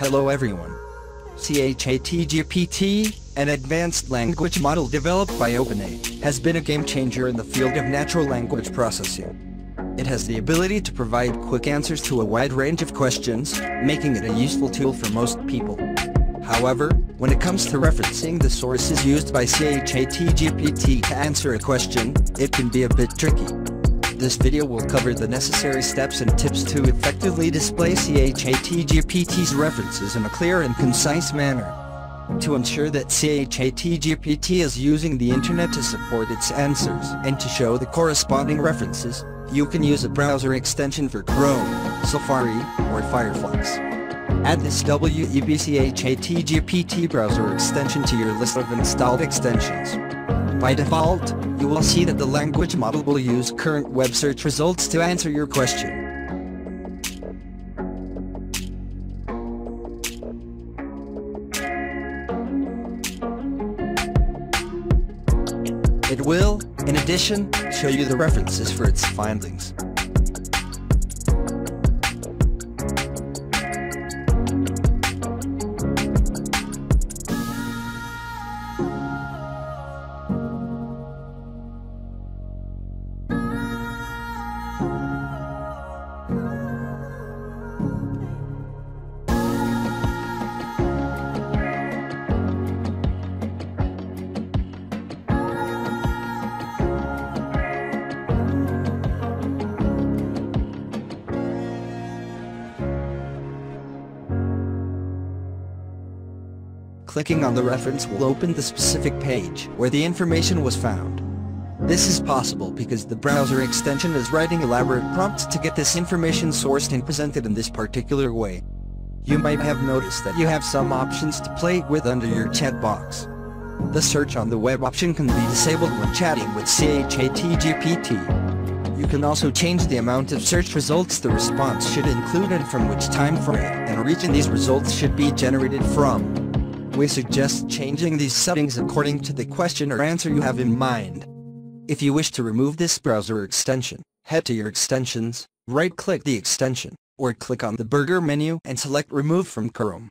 Hello everyone. ChatGPT, an advanced language model developed by OpenAI, has been a game changer in the field of natural language processing. It has the ability to provide quick answers to a wide range of questions, making it a useful tool for most people. However, when it comes to referencing the sources used by ChatGPT to answer a question, it can be a bit tricky. This video will cover the necessary steps and tips to effectively display ChatGPT's references in a clear and concise manner. To ensure that ChatGPT is using the internet to support its answers and to show the corresponding references, you can use a browser extension for Chrome, Safari, or Firefox. Add this WEBCHATGPT browser extension to your list of installed extensions. By default, you will see that the language model will use current web search results to answer your question. It will, in addition, show you the references for its findings. Clicking on the reference will open the specific page where the information was found. This is possible because the browser extension is writing elaborate prompts to get this information sourced and presented in this particular way. You might have noticed that you have some options to play with under your chat box. The search on the web option can be disabled when chatting with ChatGPT. You can also change the amount of search results the response should include and from which time frame and region these results should be generated from. We suggest changing these settings according to the question or answer you have in mind. If you wish to remove this browser extension, head to your extensions, right-click the extension, or click on the burger menu and select Remove from Chrome.